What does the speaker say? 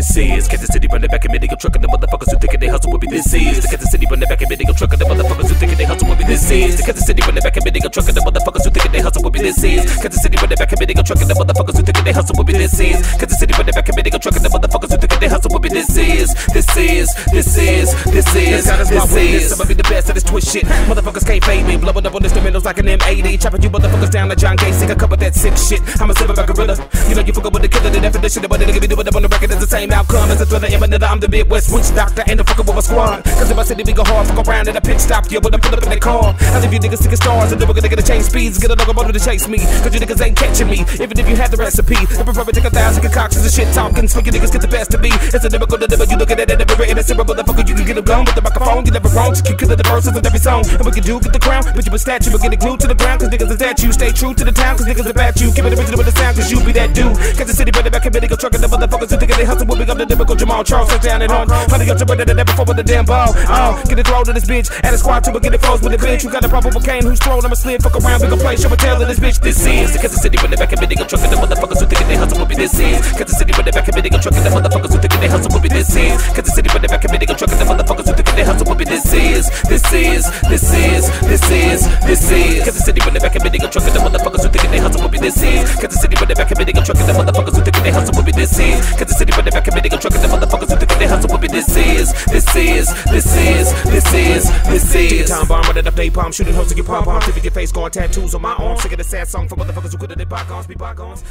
This is Kansas City running back and go trucking the motherfuckers who thinking they hustle with me. This is the Kansas City running back and go trucking the motherfuckers who thinking they hustle with me. This is the Kansas City running back and go trucking the This the City running back and go trucking the motherfuckers who think they hustle with me. This is the City running back and go trucking the motherfuckers who think they hustle with me. This is this is this is this is this is. I'ma be the best at this twist shit. Motherfuckers can't fade me. Blowing up on instrumentals like an M80. Chopping you motherfuckers down like John Gacy. I cover that sick shit. I'm a silverback gorilla. You know you fucking with the killer. The definition of what nigga be doing up on the record is the same outcome as a thriller. I'm another. I'm the Midwest witch doctor. Ain't no fucker with my squad. Cause if I city we go hard, fuck around at a pit stop. Yeah, but I pull up in that car. I leave you niggas sticking stars. And then we're gonna get a change speeds. Get a logo motor to chase me. Cause you niggas ain't catching me. Even if you had the recipe. I prefer to take a thousand concoctions and shit talking. Smoking niggas get the best of me. It's a lyrical deliver. You looking at it, never written. It's a motherfucker. You can get a gun with the microphone. You never wrong. You can kill the verses of every song. And we can do get the crown. But you a statue. But get it glued to the ground. Cause niggas is that you. Stay true to the town. Cause niggas are about you. Keep it original with the sound. Cause you be that dude. Kansas City, brother back in go trucking the motherfuckers who think they hustle. Be up the typical Jamaal Charles. Down and on. Honey, you're better than ever before with the damn ball. Oh, get it thrown to this bitch. Add a squad to get it froze with the bitch. You got a problem with Kane who's throwing them a slid. Fuck around, we gon' play. Show a tell to this bitch. This is Kansas City, brother back and bidding, in go trucking the motherfuckers who think they hustle. Will be this is Kansas City, brother back and bidding, in go trucking the motherfuckers who think they hustle. Will be this is Kansas City, brother back and bidding, in go trucking the motherfuckers who think they hustle. Will be this is this is this is this is this is Kansas City, brother back and bidding, in go trucking the motherfuckers who think they hustle. Will be this is Kansas City, brother back in go trucking the motherfuckers who think they hustle. Will be this is Kansas City, brother back in go trucking the motherfuckers who think they hustle. Be is this is this is this is. time bomb running up napalm shooting holes to your pom pom tipping your face going tattoos on my arm singing a sad song for motherfuckers who couldn't bygones be bygones